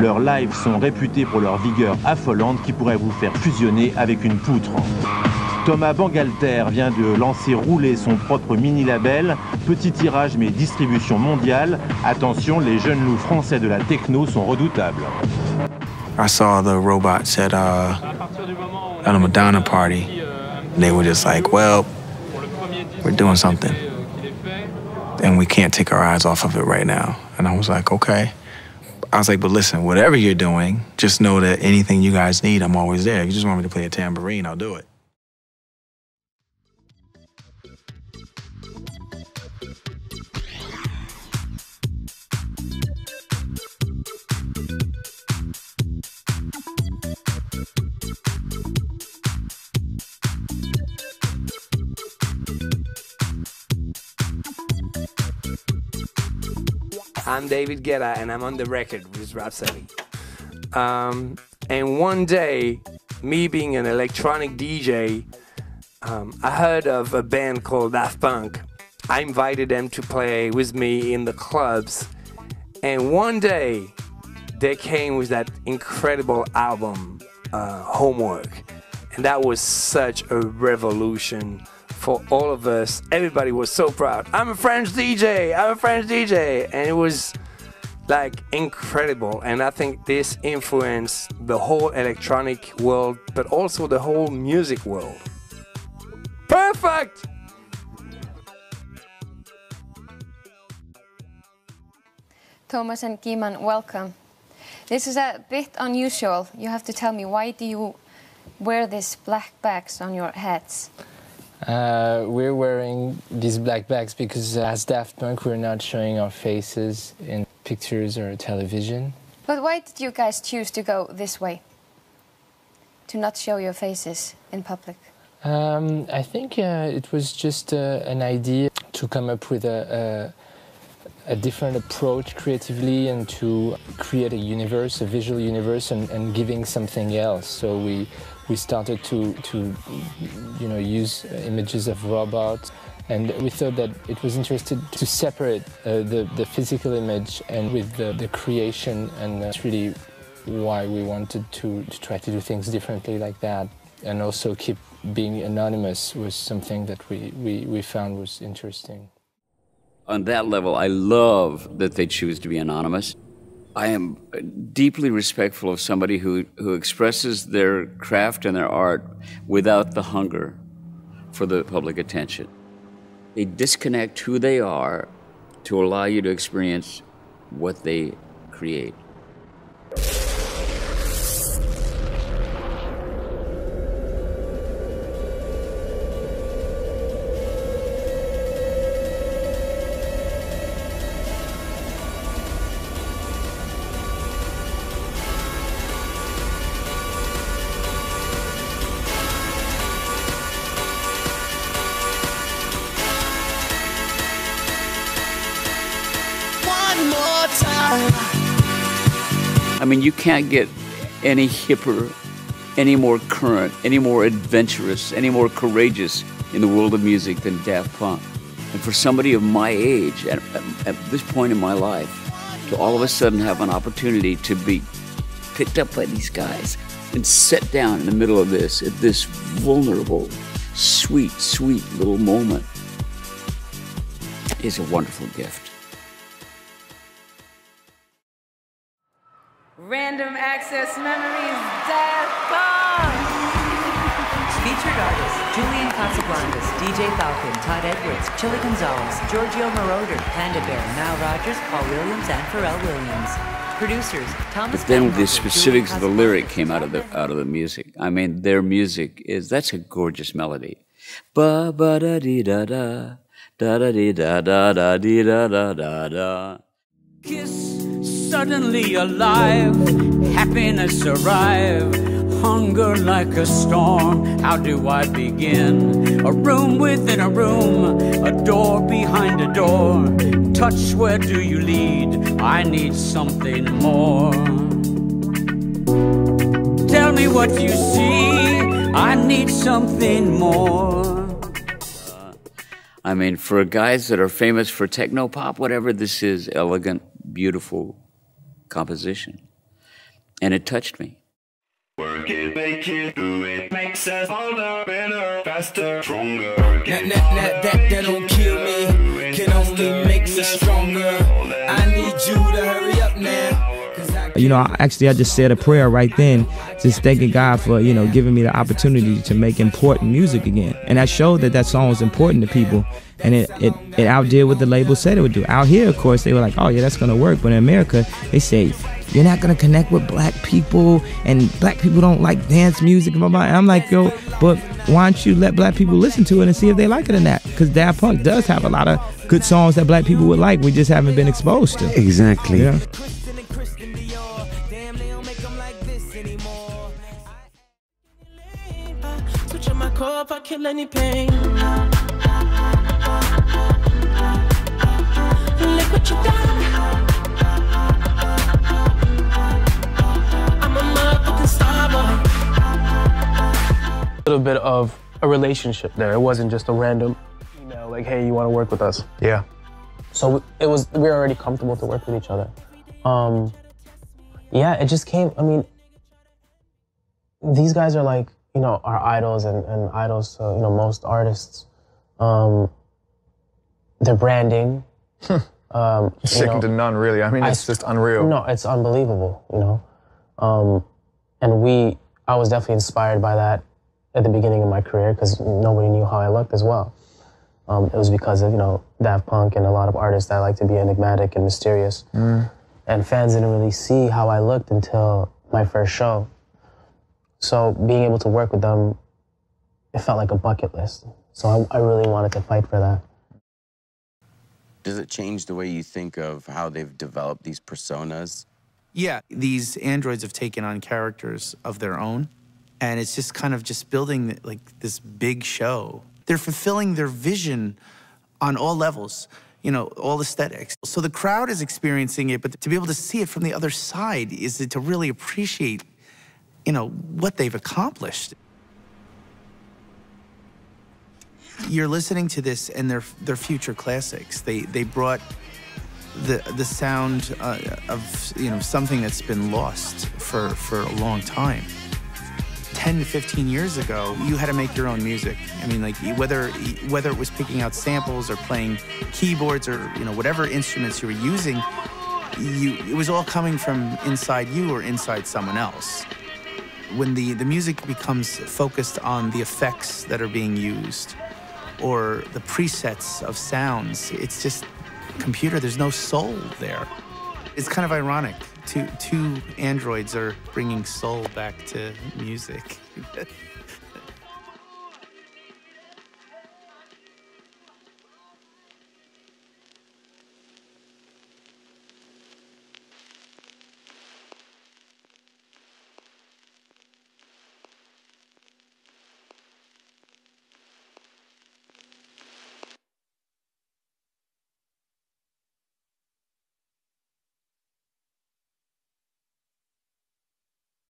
Leurs lives sont réputés pour leur vigueur affolante qui pourrait vous faire fusionner avec une poutre. Thomas Bangalter vient de lancer rouler son propre mini-label, petit tirage mais distribution mondiale. Attention, les jeunes loups français de la techno sont redoutables. I saw the robots at, uh, at a Madonna party. They were just like, well, we're doing something. And we can't take our eyes off of it right now. And I was like, okay. I was like, but listen, whatever you're doing, just know that anything you guys need, I'm always there. If you just want me to play a tambourine, I'll do it. I'm David Guetta, and I'm on the record with Rhapsody. Um, and one day, me being an electronic DJ, um, I heard of a band called Daft Punk. I invited them to play with me in the clubs. And one day, they came with that incredible album, uh, Homework. And that was such a revolution for all of us. Everybody was so proud. I'm a French DJ. I'm a French DJ, and it was like incredible. And I think this influenced the whole electronic world, but also the whole music world. Perfect. Thomas and Guy-Man, welcome. This is a bit unusual. You have to tell me why do you wear these black bags on your heads? Uh, we're wearing these black bags because as Daft Punk, we're not showing our faces in pictures or television. But why did you guys choose to go this way? To not show your faces in public? Um, I think uh, it was just uh, an idea to come up with a, a, a, different approach creatively and to create a universe, a visual universe, and, and giving something else. So we we started to, to you know, use images of robots. And we thought that it was interesting to separate uh, the, the physical image and with the, the creation. And that's really why we wanted to, to try to do things differently like that. And also keep being anonymous was something that we, we, we found was interesting. On that level, I love that they choose to be anonymous. I am deeply respectful of somebody who, who expresses their craft and their art without the hunger for the public attention. They disconnect who they are to allow you to experience what they create. I mean, you can't get any hipper, any more current, any more adventurous, any more courageous in the world of music than Daft Punk. And for somebody of my age, at, at, this point in my life, to all of a sudden have an opportunity to be picked up by these guys and set down in the middle of this at this vulnerable, sweet, sweet little moment is a wonderful gift. Random Access Memories Daft Punk! Featured artists Julian Casablancas, DJ Falcon, Todd Edwards, Chilly Gonzales, Giorgio Moroder, Panda Bear, Nile Rodgers, Paul Williams, and Pharrell Williams. Producers Thomas. But then the specifics of the lyric came out of the out of the music. I mean, their music is that's a gorgeous melody. Ba ba da dee da da da da dee da da da dee da da da da. Kiss suddenly alive, happiness arrive, hunger like a storm. How do I begin? A room within a room, a door behind a door. Touch, where do you lead? I need something more. Tell me what you see, I need something more. I mean, for guys that are famous for techno pop, whatever this is, elegant, beautiful, composition. And it touched me. Work it, make it, do it, makes us better, faster, stronger. That, that don't kill me, can only make You know, actually, I just said a prayer right then, just thanking God for, you know, giving me the opportunity to make important music again. And that showed that that song was important to people. And it, it, it outdid what the label said it would do. Out here, of course, they were like, oh, yeah, that's going to work. But in America, they say, you're not going to connect with black people, and black people don't like dance music. And I'm like, yo, but why don't you let black people listen to it and see if they like it or not? Because Daft Punk does have a lot of good songs that black people would like. We just haven't been exposed to. Exactly. Yeah. Kill any pain. Look what you done. I'm a motherfucking star boy. A little bit of a relationship there. It wasn't just a random email like, "Hey, you want to work with us?" Yeah. So it was. We were already comfortable to work with each other. Um, yeah, it just came. I mean, these guys are like you know our idols and, and idols to you know most artists. Um, their branding. um, Second to none, really. I mean, it's s- just unreal. No, it's unbelievable, you know. Um, and we, I was definitely inspired by that at the beginning of my career because nobody knew how I looked as well. Um, it was because of you know Daft Punk and a lot of artists that like to be enigmatic and mysterious, Mm. and fans didn't really see how I looked until my first show. So being able to work with them, it felt like a bucket list. So I, I really wanted to fight for that. Does it change the way you think of how they've developed these personas? Yeah, these androids have taken on characters of their own, and it's just kind of just building like this big show. They're fulfilling their vision on all levels, you know, all aesthetics. So the crowd is experiencing it, but to be able to see it from the other side is to really appreciate, you know, what they've accomplished. You're listening to this, and they're they're future classics. They they brought the the sound uh, of you know something that's been lost for for a long time. 10 to 15 years ago, you had to make your own music. I mean, like whether whether it was picking out samples or playing keyboards or you know whatever instruments you were using, you it was all coming from inside you or inside someone else. When the the music becomes focused on the effects that are being used or the presets of sounds, it's just computer. There's no soul there. It's kind of ironic. Two two androids are bringing soul back to music.